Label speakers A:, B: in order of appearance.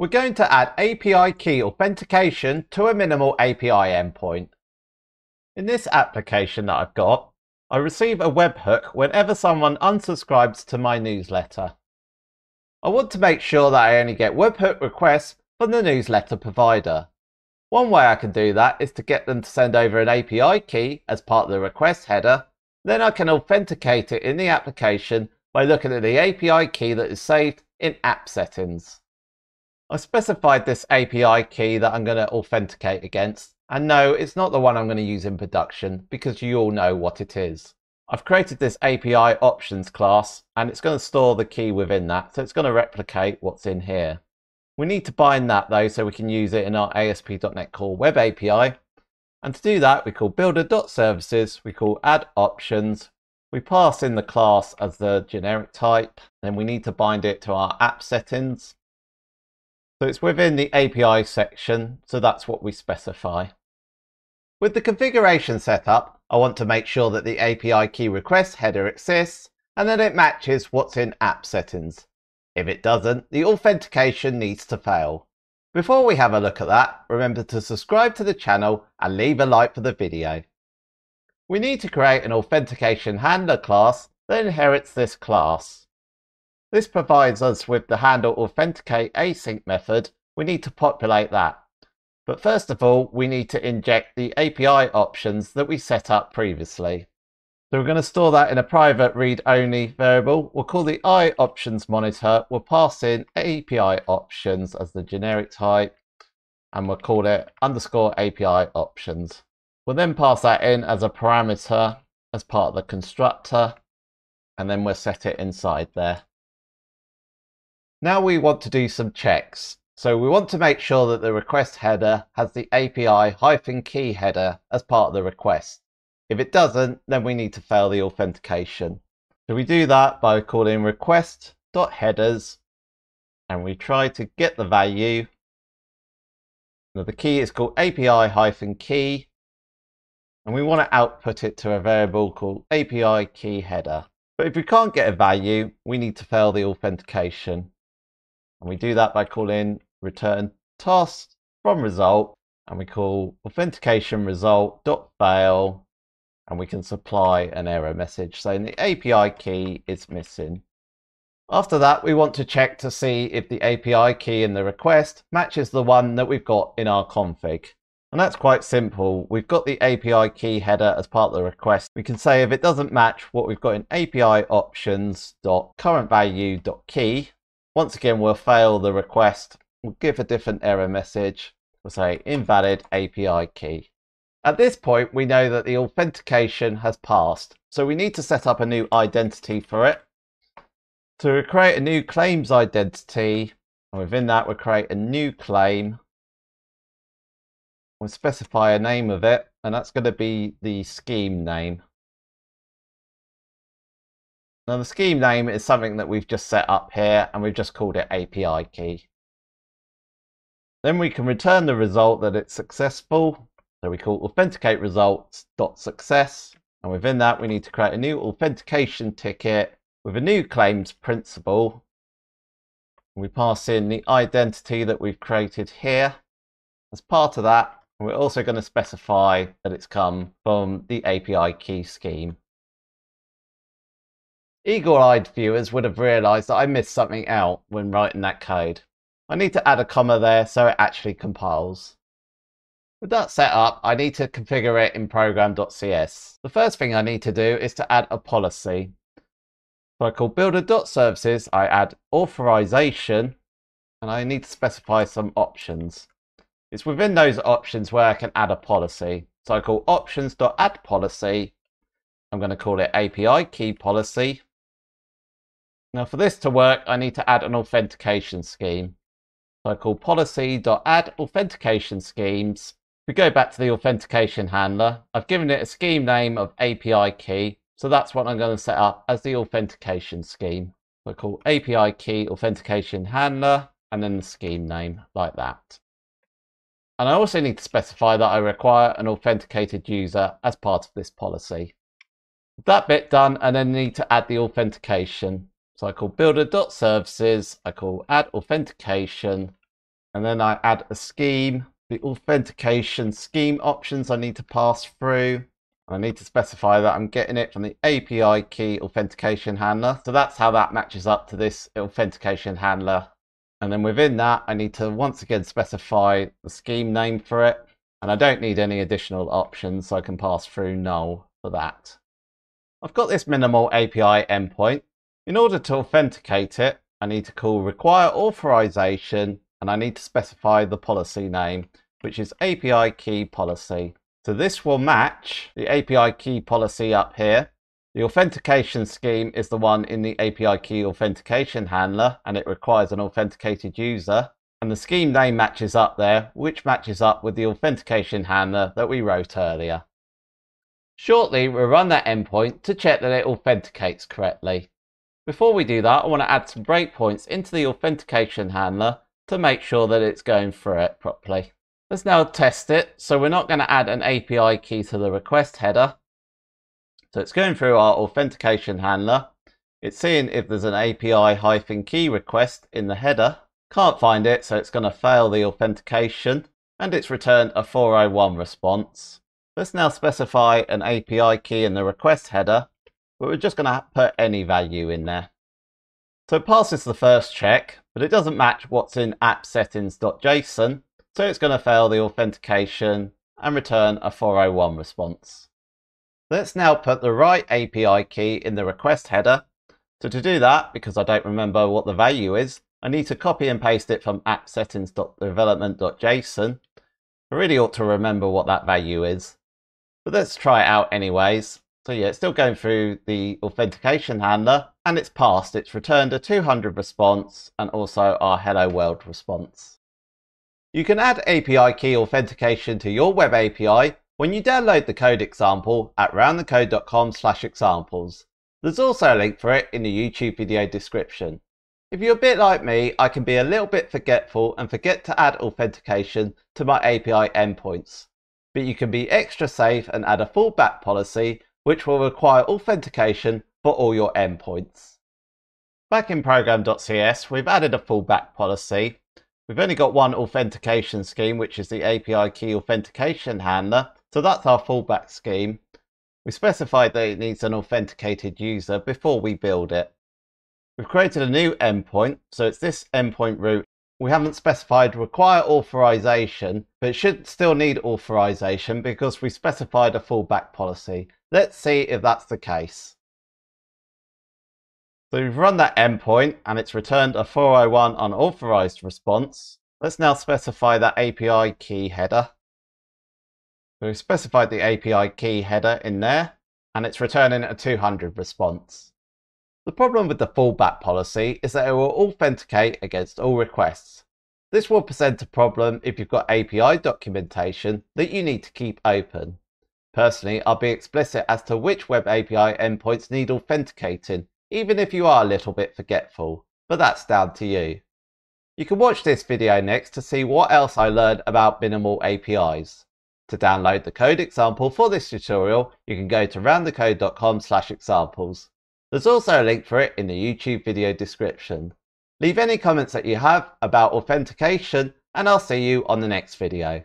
A: We're going to add API key authentication to a minimal API endpoint. In this application that I've got, I receive a webhook whenever someone unsubscribes to my newsletter. I want to make sure that I only get webhook requests from the newsletter provider. One way I can do that is to get them to send over an API key as part of the request header. Then I can authenticate it in the application by looking at the API key that is saved in app settings. I specified this API key that I'm going to authenticate against. And no, it's not the one I'm going to use in production because you all know what it is. I've created this API options class and it's going to store the key within that. So it's going to replicate what's in here. We need to bind that though so we can use it in our ASP.NET Core Web API. And to do that, we call builder.services, we call add options, we pass in the class as the generic type, then we need to bind it to our app settings. So it's within the API section, so that's what we specify. With the configuration set up, I want to make sure that the API key request header exists and that it matches what's in app settings. If it doesn't, the authentication needs to fail. Before we have a look at that, remember to subscribe to the channel and leave a like for the video. We need to create an authentication handler class that inherits this class. This provides us with the handle authenticate async method. We need to populate that. But first of all, we need to inject the API options that we set up previously. So we're going to store that in a private read-only variable. We'll call the I options monitor. We'll pass in API options as the generic type, and we'll call it underscore API options. We'll then pass that in as a parameter as part of the constructor, and then we'll set it inside there. Now we want to do some checks. So we want to make sure that the request header has the API-key header as part of the request. If it doesn't, then we need to fail the authentication. So we do that by calling request.headers and we try to get the value. Now the key is called API-key and we want to output it to a variable called API key header. But if we can't get a value, we need to fail the authentication. And we do that by calling return Task from result and we call authentication result dot fail and we can supply an error message saying the API key is missing. After that, we want to check to see if the API key in the request matches the one that we've got in our config. And that's quite simple. We've got the API key header as part of the request. We can say if it doesn't match what we've got in API options once again, we'll fail the request. We'll give a different error message. We'll say invalid API key. At this point, we know that the authentication has passed. So we need to set up a new identity for it. To create a new claims identity, and within that, we'll create a new claim. We'll specify a name of it, and that's going to be the scheme name. Now the scheme name is something that we've just set up here and we've just called it API key. Then we can return the result that it's successful. So we call authenticate results dot success. And within that, we need to create a new authentication ticket with a new claims principal. We pass in the identity that we've created here. As part of that, we're also going to specify that it's come from the API key scheme. Eagle-eyed viewers would have realized that I missed something out when writing that code. I need to add a comma there so it actually compiles. With that set up, I need to configure it in program.cs. The first thing I need to do is to add a policy. So I call builder.services, I add authorization, and I need to specify some options. It's within those options where I can add a policy. So I call options.addPolicy. I'm going to call it API key policy. Now for this to work, I need to add an authentication scheme. So I call policy.add authentication schemes. We go back to the authentication handler, I've given it a scheme name of API key. So that's what I'm going to set up as the authentication scheme. So I call API key authentication handler and then the scheme name like that. And I also need to specify that I require an authenticated user as part of this policy. That bit done and then need to add the authentication. So I call builder.services, I call add authentication, and then I add a scheme. The authentication scheme options I need to pass through. I need to specify that I'm getting it from the API key authentication handler. So that's how that matches up to this authentication handler. And then within that, I need to once again specify the scheme name for it. And I don't need any additional options, so I can pass through null for that. I've got this minimal API endpoint. In order to authenticate it, I need to call require authorization and I need to specify the policy name, which is API key policy. So this will match the API key policy up here. The authentication scheme is the one in the API key authentication handler and it requires an authenticated user. And the scheme name matches up there, which matches up with the authentication handler that we wrote earlier. Shortly, we'll run that endpoint to check that it authenticates correctly. Before we do that, I want to add some breakpoints into the authentication handler to make sure that it's going through it properly. Let's now test it. So we're not going to add an API key to the request header. So it's going through our authentication handler. It's seeing if there's an API hyphen key request in the header. Can't find it, so it's going to fail the authentication. And it's returned a 401 response. Let's now specify an API key in the request header, but we're just going to put any value in there. So it passes the first check, but it doesn't match what's in app settings.json, so it's going to fail the authentication and return a 401 response. Let's now put the right API key in the request header. So to do that, because I don't remember what the value is, I need to copy and paste it from app settings.development.json. I really ought to remember what that value is. But let's try it out anyways. So yeah, it's still going through the authentication handler and it's passed. It's returned a 200 response and also our hello world response. You can add API key authentication to your web API when you download the code example at roundthecode.com slash examples. There's also a link for it in the YouTube video description. If you're a bit like me, I can be a little bit forgetful and forget to add authentication to my API endpoints but you can be extra safe and add a fallback policy which will require authentication for all your endpoints. Back in program.cs, we've added a fallback policy. We've only got one authentication scheme, which is the API key authentication handler. So that's our fallback scheme. We specified that it needs an authenticated user before we build it. We've created a new endpoint, so it's this endpoint root we haven't specified require authorization, but it should still need authorization because we specified a fallback policy. Let's see if that's the case. So we've run that endpoint and it's returned a 401 unauthorized response. Let's now specify that API key header. So we've specified the API key header in there and it's returning a 200 response. The problem with the fallback policy is that it will authenticate against all requests. This will present a problem if you've got API documentation that you need to keep open. Personally, I'll be explicit as to which web API endpoints need authenticating, even if you are a little bit forgetful, but that's down to you. You can watch this video next to see what else I learned about minimal APIs. To download the code example for this tutorial, you can go to roundthecode.com examples. There's also a link for it in the YouTube video description. Leave any comments that you have about authentication and I'll see you on the next video.